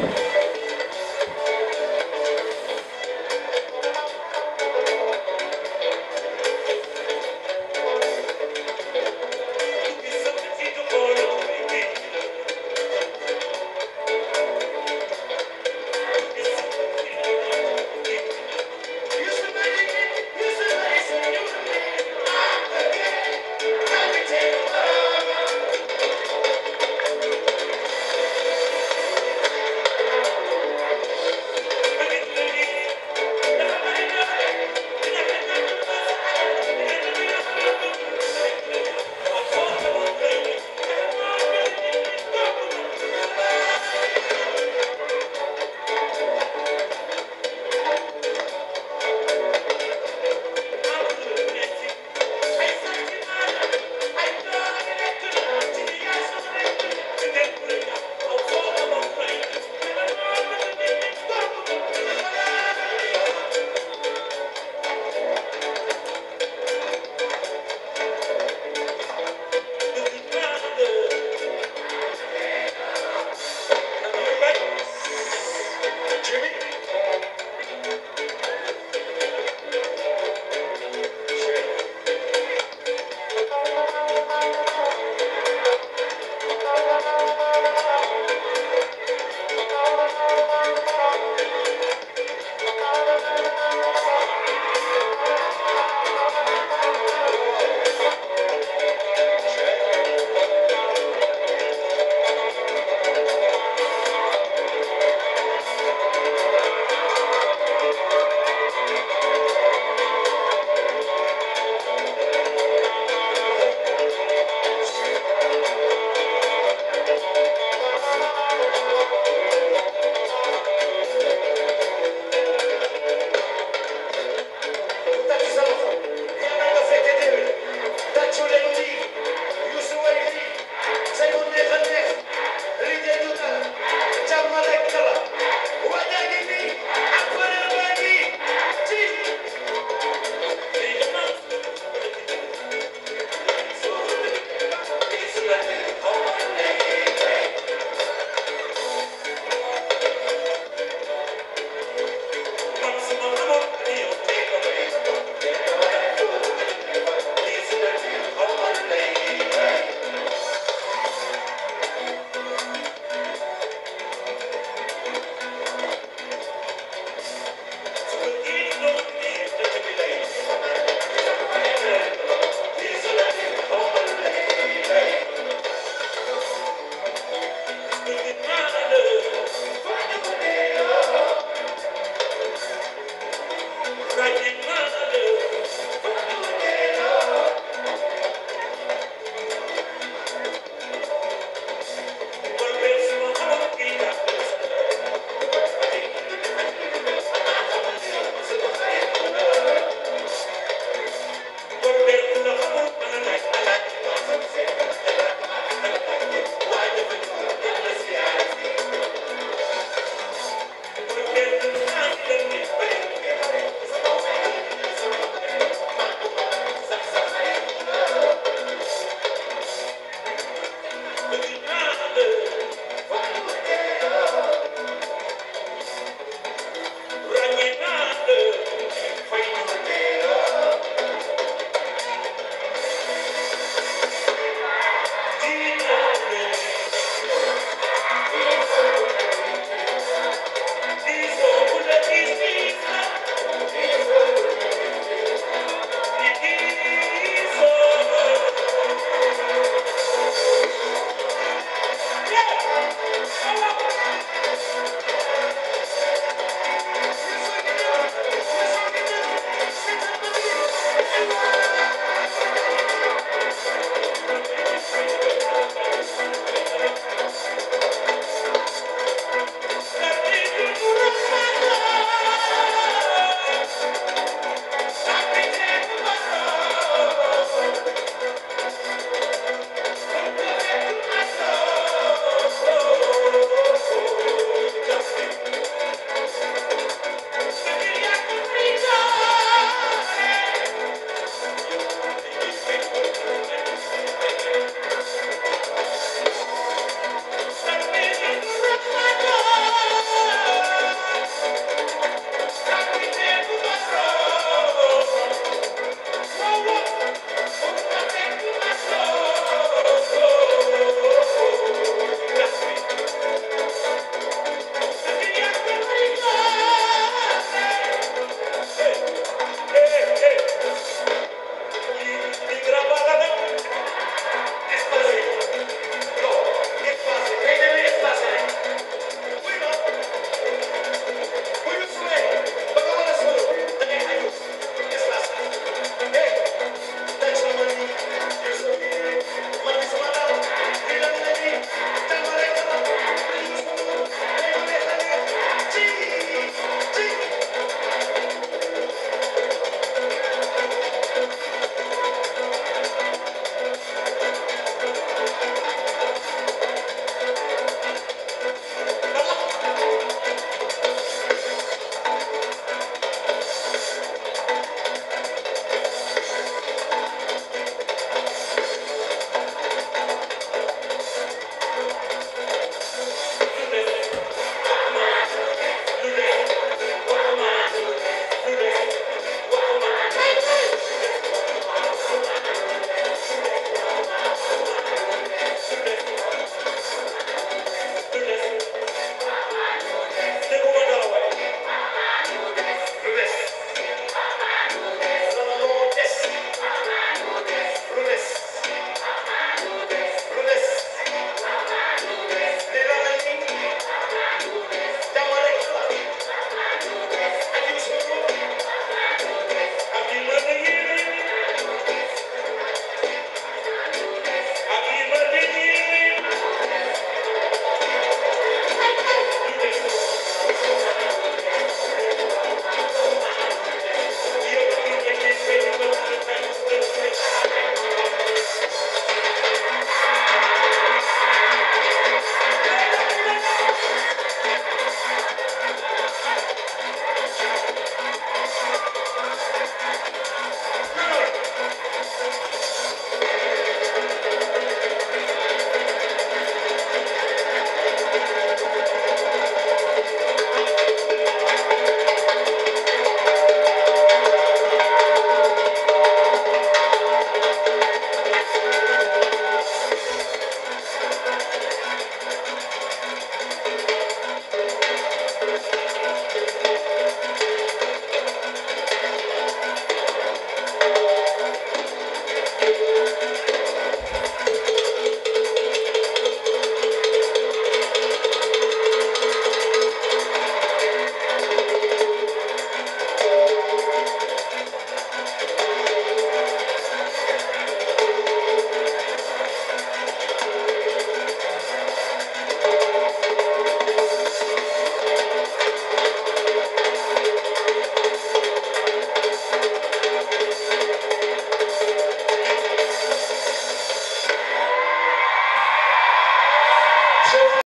you.